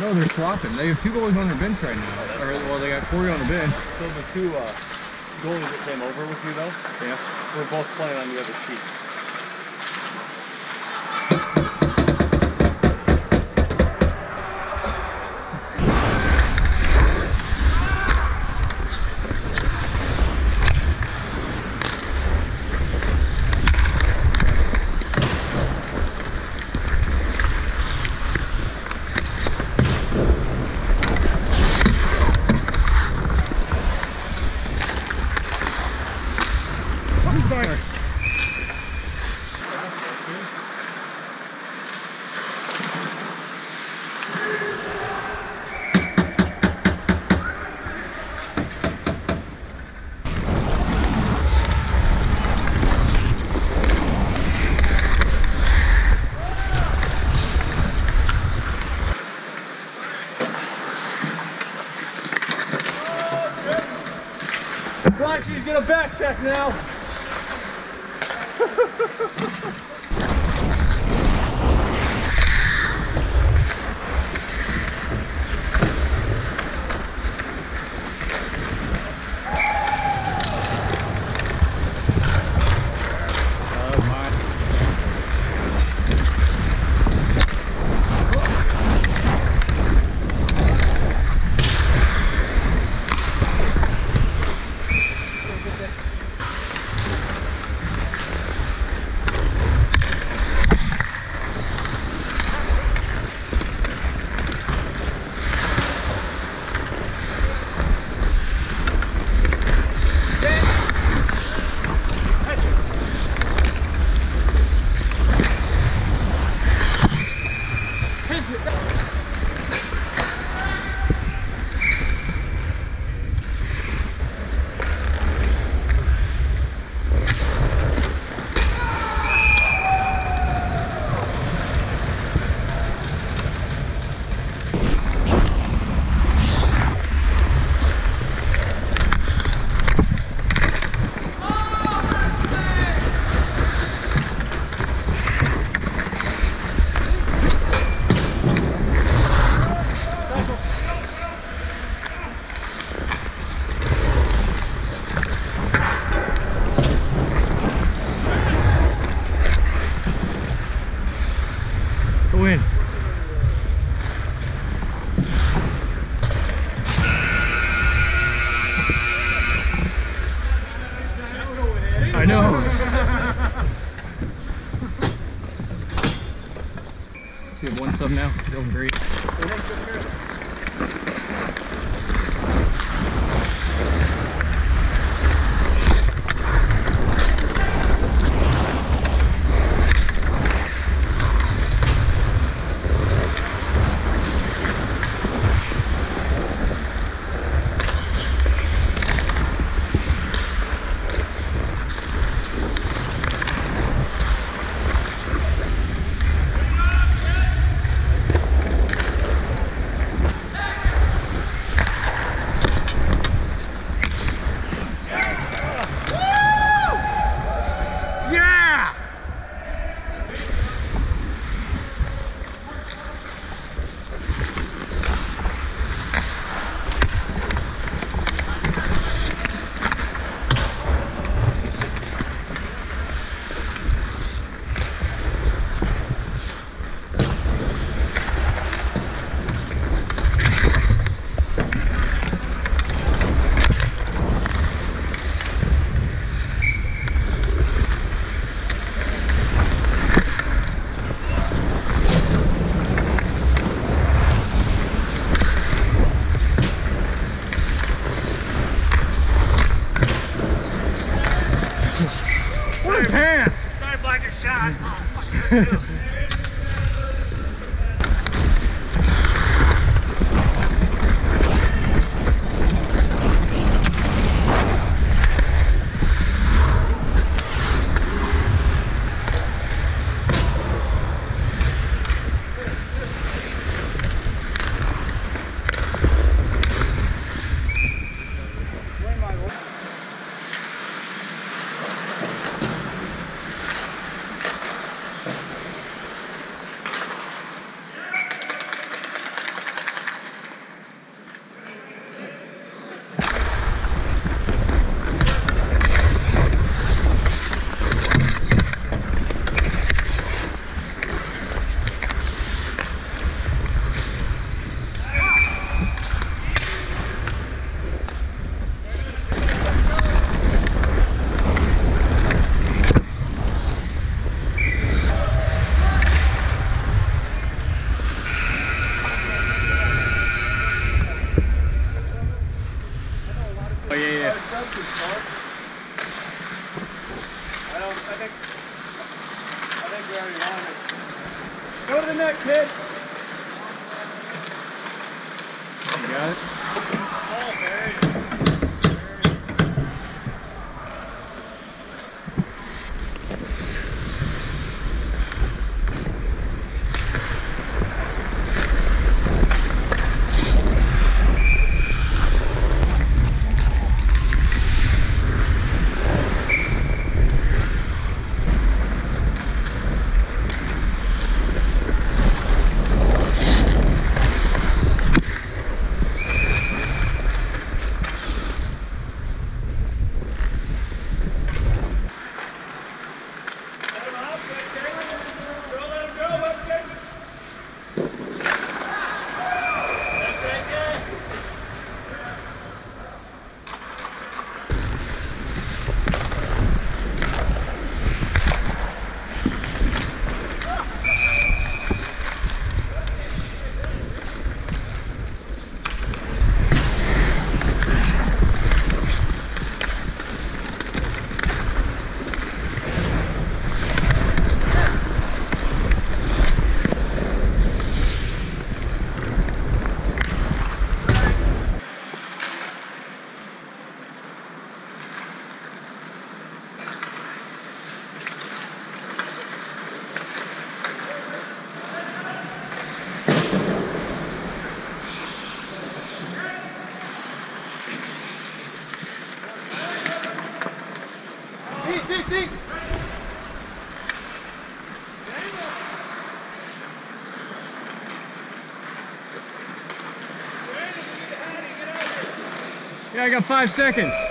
No, they're swapping. They have two goalies on their bench right now. Or, well, they got Corey on the bench. So the two uh, goalies that came over with you, though, Yeah. we're both playing on the other sheet. Sorry. Bronchi's gonna back check now. Oh, my. Go in. Know. Have one sub now. Feeling great. Yeah! Shot. Go to the net, kid. You got it? Yeah, I got five seconds.